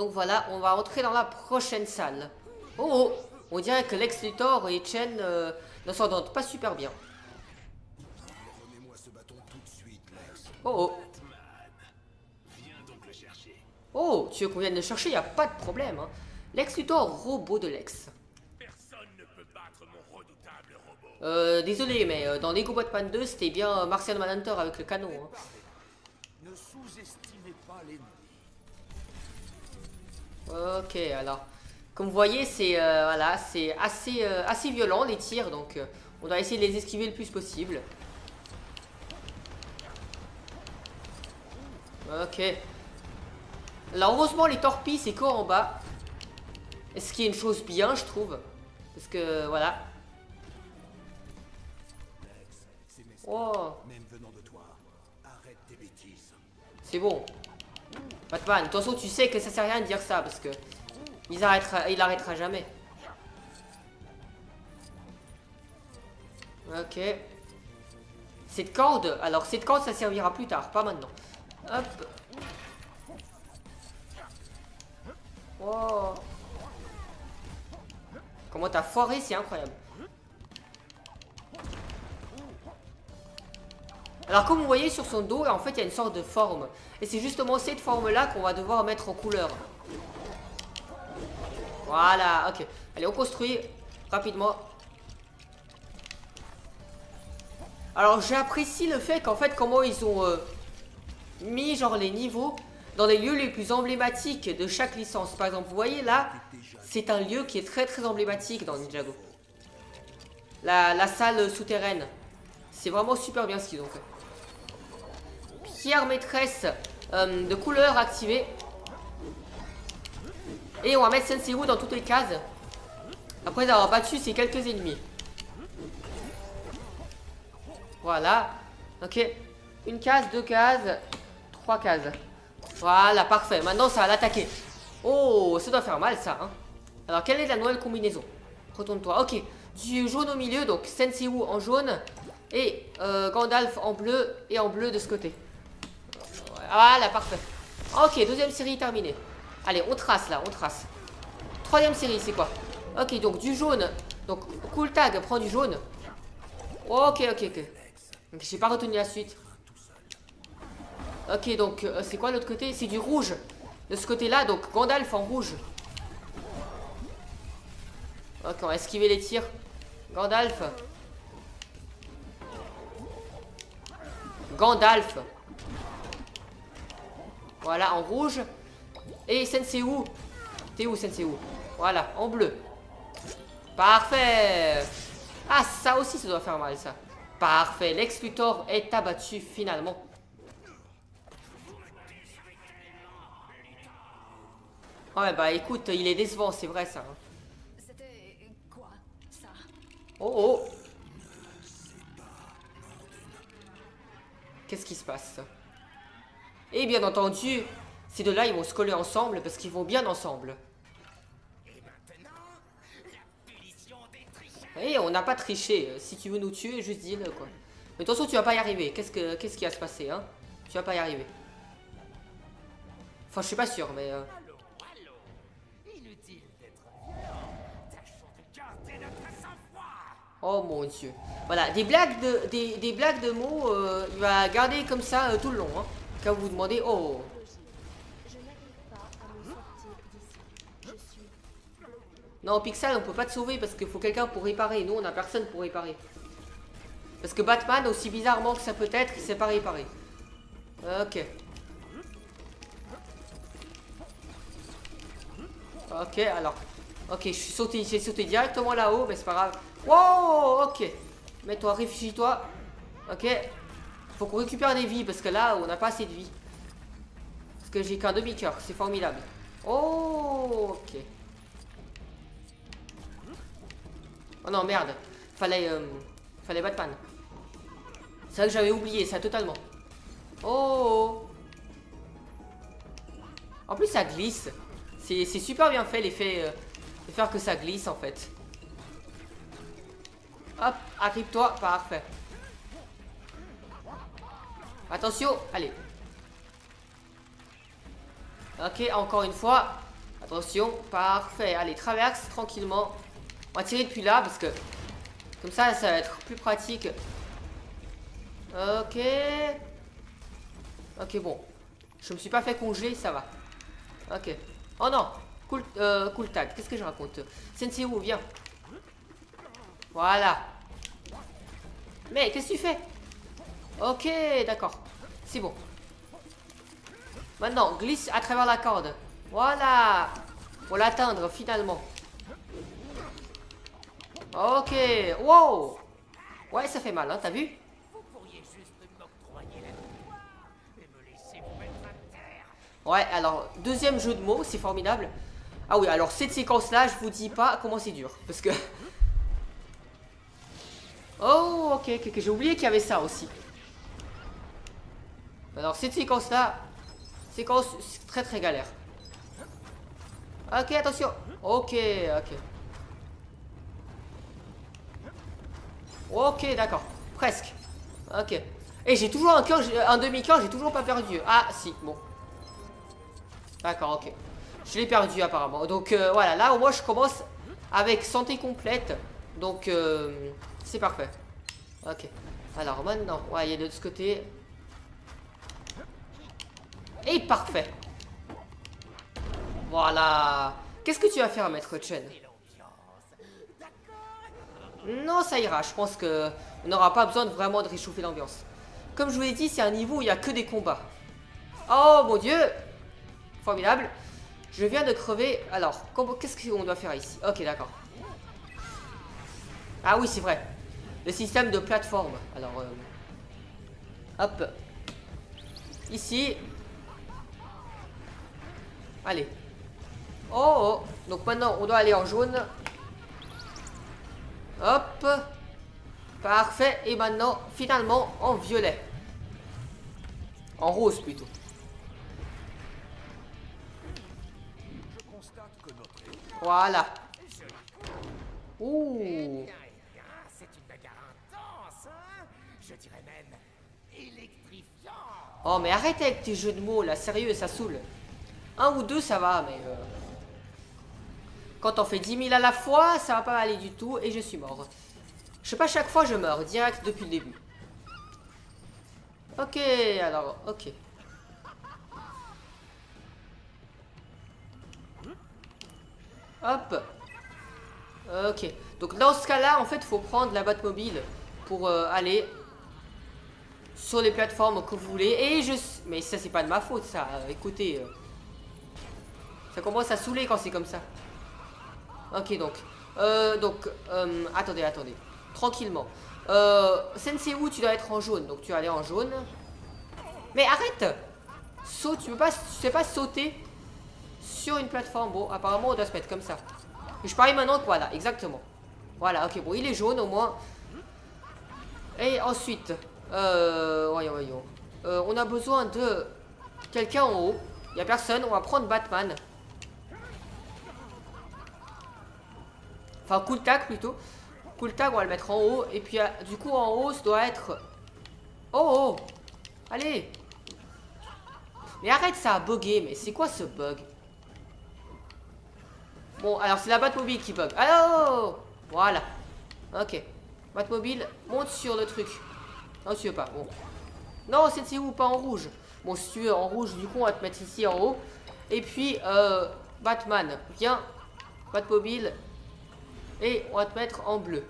Donc voilà, on va entrer dans la prochaine salle. Oh, oh On dirait que Lex Luthor et Chen euh, ne s'entendent pas super bien. Oh, oh Oh, tu veux qu'on vienne le chercher, y a pas de problème. Hein. Lex Luthor, robot de Lex. Euh, désolé, mais euh, dans Lego Batman 2, c'était bien Martian Manhunter avec le canon. Hein. Ne sous-estimez pas Ok, alors. Comme vous voyez, c'est euh, voilà, c'est assez, euh, assez violent les tirs, donc on doit essayer de les esquiver le plus possible. Ok. Alors heureusement les torpilles c'est quoi en bas. Ce qui est une chose bien je trouve? Parce que voilà. Oh. C'est bon. Batman, de toute façon tu sais que ça sert à rien de dire ça parce que il arrêtera, il arrêtera jamais. Ok. Cette corde, alors cette corde ça servira plus tard, pas maintenant. Hop. Oh. Comment t'as foiré, c'est incroyable. Alors comme vous voyez sur son dos, en fait il y a une sorte de forme. Et c'est justement cette forme-là qu'on va devoir mettre en couleur. Voilà, ok. Allez, on construit rapidement. Alors j'apprécie le fait qu'en fait comment ils ont euh, mis genre les niveaux dans les lieux les plus emblématiques de chaque licence. Par exemple, vous voyez là, c'est un lieu qui est très très emblématique dans Ninjago. La, la salle souterraine. C'est vraiment super bien ce qu'ils ont fait. Pierre maîtresse euh, de couleur activée. Et on va mettre Sensei Wu dans toutes les cases. Après avoir battu ces quelques ennemis. Voilà. Ok. Une case, deux cases, trois cases. Voilà, parfait. Maintenant, ça va l'attaquer. Oh, ça doit faire mal, ça. Hein. Alors, quelle est la nouvelle combinaison? Retourne-toi. Ok. Du jaune au milieu, donc Sensei Wu en jaune. Et euh, Gandalf en bleu et en bleu de ce côté. Voilà, parfait. Ok, deuxième série terminée. Allez, on trace là, on trace. Troisième série, c'est quoi? Ok, donc du jaune. Donc, Cool Tag prend du jaune. Ok, ok, ok. J'ai pas retenu la suite. Ok, donc euh, c'est quoi l'autre côté? C'est du rouge. De ce côté-là, donc Gandalf en rouge. Ok, on va esquiver les tirs. Gandalf. Gandalf. Voilà, en rouge. Et Sensei où T'es où, Sensei où Voilà, en bleu. Parfait Ah, ça aussi, ça doit faire mal, ça. Parfait, Lex Luthor est abattu, finalement. Ouais, bah écoute, il est décevant, c'est vrai ça. C'était quoi ça Oh oh Qu'est-ce qui se passe Et bien entendu, ces deux-là, ils vont se coller ensemble parce qu'ils vont bien ensemble. Et on n'a pas triché. Si tu veux nous tuer, juste dis-le quoi. Mais façon, tu vas pas y arriver. Qu'est-ce que qu'est-ce qui va se passer, hein? Tu vas pas y arriver. Enfin, je suis pas sûr, mais... Euh... Oh mon dieu. Voilà, des blagues de, des, blagues de mots, euh, il va garder comme ça euh, tout le long. Hein. Quand vous vous demandez, oh. Non, Pixel, on peut pas te sauver parce qu'il faut quelqu'un pour réparer. Nous, on a personne pour réparer. Parce que Batman, aussi bizarrement que ça peut être, il sait pas réparer. Ok. Ok, alors. Ok, je suis sauté, j'ai sauté directement là-haut, mais c'est pas grave. Wow, ok. Mets-toi, réfugie-toi. Ok. Faut qu'on récupère des vies parce que là, on n'a pas assez de vie. Parce que j'ai qu'un demi-coeur, c'est formidable. Oh, ok. Oh non, merde. Fallait, euh, fallait Batman. C'est vrai que j'avais oublié ça totalement. Oh. En plus, ça glisse. C'est super bien fait l'effet euh, de faire que ça glisse en fait. Hop, agrippe-toi, parfait. Attention, allez. Ok, encore une fois. Attention, parfait. Allez, traverse tranquillement. On va tirer depuis là parce que comme ça, ça va être plus pratique. Ok. Ok, bon. Je me suis pas fait congeler, ça va. Ok. Oh non Cool, euh, cool tag. Qu'est-ce que je raconte? Sensei où viens. Voilà. Mais qu'est-ce que tu fais? Ok, d'accord. C'est bon. Maintenant, glisse à travers la corde. Voilà. Pour l'atteindre finalement. Ok. Wow. Ouais, ça fait mal, hein, t'as vu? Ouais, alors, deuxième jeu de mots, c'est formidable. Ah oui, alors cette séquence-là, je vous dis pas comment c'est dur. Parce que... Oh, ok, ok, j'ai oublié qu'il y avait ça aussi. Alors, cette séquence-là, séquence très très galère. Ok, attention. Ok, ok. Ok, d'accord. Presque. Ok. Et j'ai toujours un cœur, un demi-cœur, j'ai toujours pas perdu. Ah, si, bon. D'accord, ok. Je l'ai perdu apparemment. Donc euh, voilà, là au moins je commence avec santé complète. Donc euh, c'est parfait. Ok. Alors maintenant, ouais, il y a de ce côté. Et parfait. Voilà. Qu'est-ce que tu vas faire, Maître Chen? Non, ça ira. Je pense que on n'aura pas besoin vraiment de réchauffer l'ambiance. Comme je vous l'ai dit, c'est un niveau où il n'y a que des combats. Oh mon dieu Formidable. Je viens de crever. Alors, qu'est-ce qu'on doit faire ici? Ok, d'accord. Ah oui, c'est vrai. Le système de plateforme. Alors, euh, hop. Ici. Allez. Oh, oh. Donc maintenant, on doit aller en jaune. Hop. Parfait. Et maintenant, finalement, en violet. En rose plutôt. Voilà. Ouh. Bagarre intense, hein. Oh, mais arrête avec tes jeux de mots, là. Sérieux, ça saoule. Un ou deux, ça va, mais... Euh... Quand on fait 10 000 à la fois, ça va pas aller du tout et je suis mort. Je sais pas, chaque fois je meurs, direct depuis le début. Ok, alors, ok. Hop. Ok. Donc dans ce cas-là, en fait, il faut prendre la Batmobile pour euh, aller sur les plateformes que vous voulez. Et je... Mais ça, c'est pas de ma faute, ça. écoutez. Euh, ça commence à saouler quand c'est comme ça. Ok, donc. Euh, donc, euh, attendez, attendez. Tranquillement. Euh, Sensei où tu dois être en jaune. Donc tu vas aller en jaune. Mais arrête tu peux pas, tu sais pas sauter sur une plateforme. Bon, apparemment, on doit se mettre comme ça. je parie maintenant que voilà, exactement. Voilà, ok, bon, il est jaune au moins. Et ensuite, euh, voyons, voyons. Euh, on a besoin de quelqu'un en haut. Il n'y a personne, on va prendre Batman. Enfin, cool tag plutôt. Cool tag, on va le mettre en haut. Et puis, euh, du coup, en haut, ça doit être... Oh, oh Allez Mais arrête, ça a bugué. Mais c'est quoi ce bug? Bon, alors c'est la Batmobile qui bug. Alors Voilà. Ok. Batmobile, monte sur le truc. Non, tu veux pas. Bon. Non, c'est où? Pas en rouge. Bon, si tu veux en rouge, du coup, on va te mettre ici en haut. Et puis, euh, Batman, viens. Batmobile. Et on va te mettre en bleu.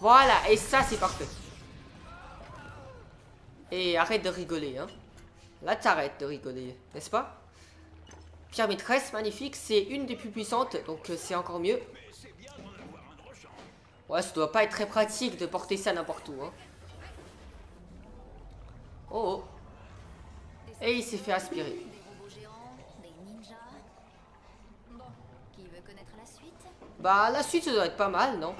Voilà, et ça, c'est parfait. Et arrête de rigoler, hein. Là, t'arrêtes de rigoler, n'est-ce pas? Pierre maîtresse, magnifique. C'est une des plus puissantes, donc euh, c'est encore mieux. Ouais, ça doit pas être très pratique de porter ça n'importe où. Hein. Oh, oh. Et il s'est fait aspirer. Bah, la suite, ça doit être pas mal, non?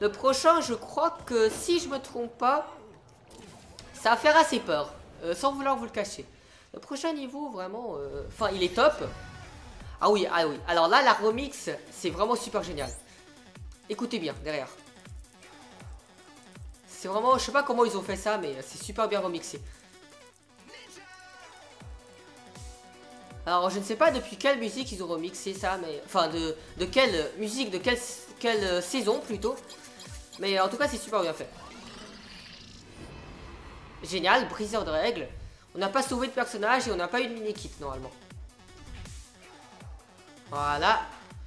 Le prochain, je crois que si je me trompe pas, ça va faire assez peur. Euh, sans vouloir vous le cacher. Le prochain niveau, vraiment... Euh, enfin, il est top. Ah oui, ah oui. Alors là, la remix, c'est vraiment super génial. Écoutez bien, derrière. C'est vraiment, je sais pas comment ils ont fait ça, mais c'est super bien remixé. Alors, je ne sais pas depuis quelle musique ils ont remixé ça, mais... Enfin, de, de quelle musique, de quelle, quelle saison, plutôt. Mais en tout cas, c'est super bien fait. Génial, briseur de règles. On n'a pas sauvé de personnage et on n'a pas eu de mini-kit, normalement. Voilà.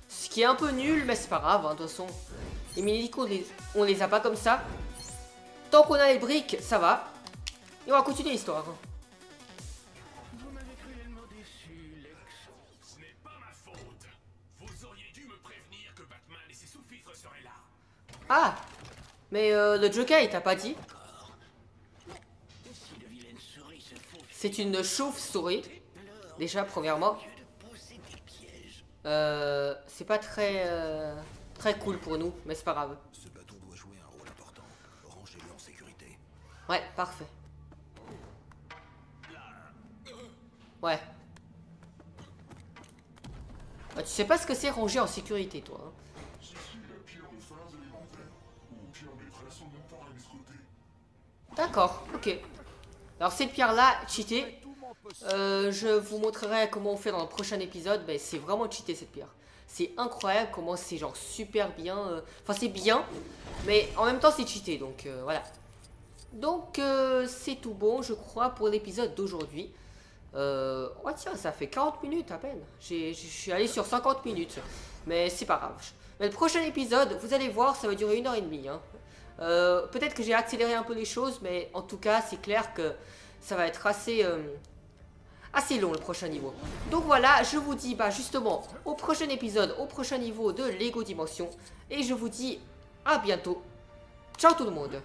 Ce qui est un peu nul, mais c'est pas grave, hein, de toute façon. Les mini-kits, on les, les a pas comme ça. Tant qu'on a les briques, ça va. Et on va continuer l'histoire. Vous Ah Mais euh, le Joker, il t'a pas dit? C'est une chauve-souris. Déjà, premièrement. Euh, c'est pas très, euh, très cool pour nous, mais c'est pas grave. Ce bâton doit jouer un rôle important. Rangez-le en sécurité. Ouais, parfait. Ouais. Bah, tu sais pas ce que c'est ranger en sécurité, toi. hein? D'accord, ok. Alors cette pierre-là, cheatée, euh, je vous montrerai comment on fait dans le prochain épisode. Ben, c'est vraiment cheaté cette pierre. C'est incroyable comment c'est genre super bien. euh, Enfin c'est bien, mais en même temps c'est cheaté, donc euh, voilà. Donc c'est tout bon, je crois, pour l'épisode d'aujourd'hui. Oh tiens, ça fait 40 minutes à peine. Je suis allé sur 50 minutes, mais c'est pas grave. Mais le prochain épisode, vous allez voir, ça va durer une heure et demie. hein. Euh, Peut-être que j'ai accéléré un peu les choses, mais en tout cas, c'est clair que ça va être assez, euh, assez long le prochain niveau. Donc voilà, je vous dis bah, justement au prochain épisode, au prochain niveau de Lego Dimension. Et je vous dis à bientôt. Ciao tout le monde